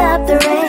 up the rain.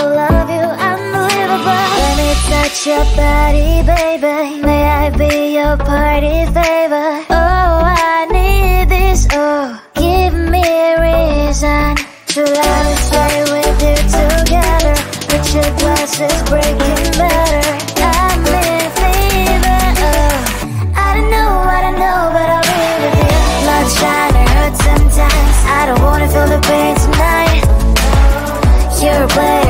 love you unbelievable. Let me touch your body, baby. May I be your party favor? Oh, I need this, oh Give me a reason to let stay with you together. But your glass is breaking better. I'm in fever, oh I don't know, I don't know, but I really feel Love trying to sometimes. I don't wanna feel the pain tonight. You're a